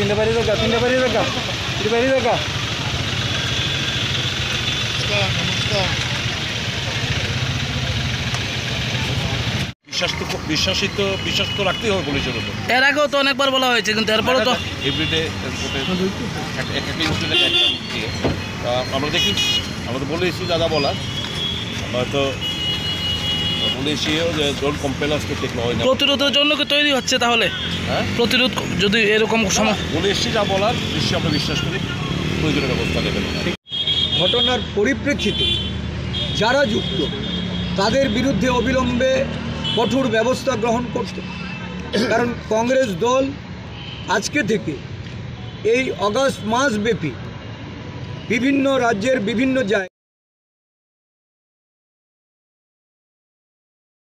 তিনটে বাড়ি দেখা তিনটে বাড়ি দেখা তিনটে বাড়ি দেখা। বিশ্বাস তো বিশ্বাসই তো বিশ্বাস তো রাখতেই হবে পুলিশের উপর। এর আগেও তো অনেকবার বলা হয়েছে কিন্তু তো এভরিডে আমরা দেখি আমরা তো বলে এসেছি দাদা বলার। আমরা তো বলে don't compel us to take প্রতিরোধের জন্য কি তৈরি হচ্ছে তাহলে? হ্যাঁ? প্রতিরোধ যদি এরকম সময় এসেছি যা বলার নিশ্চয়ই আমরা বিশ্বাস করি প্রয়োজনীয় ব্যবস্থা নেবেন ঘটনার পরিপ্রেক্ষিতে যারা যুক্ত তাদের বিরুদ্ধে অবিলম্বে কঠোর ব্যবস্থা গ্রহণ করতে কারণ কংগ্রেস দল আজকে থেকে এই অগাস্ট মাসব্যাপী বিভিন্ন রাজ্যের বিভিন্ন জায়গায়